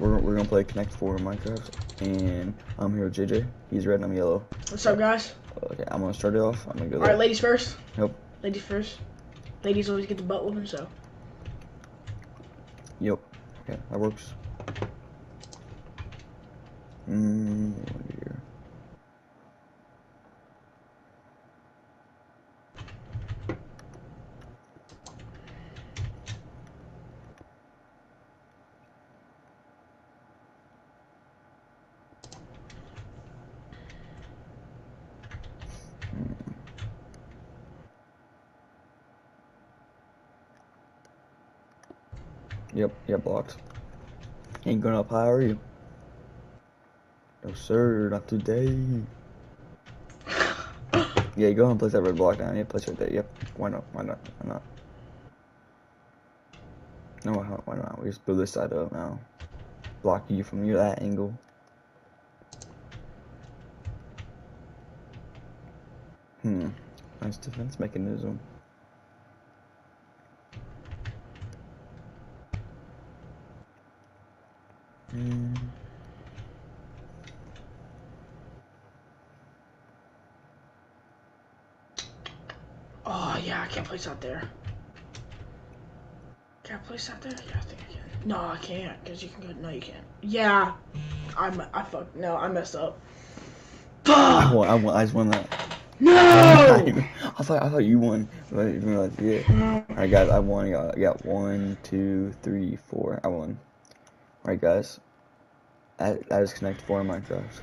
we're, we're gonna play Connect 4 in Minecraft, and I'm here with JJ. He's red and I'm yellow. What's up, guys? Okay, I'm gonna start it off. I'm gonna go All right, ladies first. Yep. Ladies first. Ladies always get the butt whooping, so. Yep. Okay, that works. Mm, Yep, yep, blocked. Ain't going up high, are you? No, sir, not today. Yeah, go ahead and place that red block down. Yeah, place right there. Yep. Why not? Why not? Why not? No, why not? Why not? We just build this side up now. Block you from your that angle. Hmm. Nice defense mechanism. Hmm. Oh yeah, I can't place out there. Can I place out there? Yeah, I think I can. No, I can't, cause you can go. No, you can't. Yeah, I'm. I fuck. No, I messed up. I won. I won. I just won that. No! I thought I thought you won. But I didn't realize yeah. Alright guys, I won. I got one, two, three, four. I won. Alright guys. I, I just connect four in Minecraft.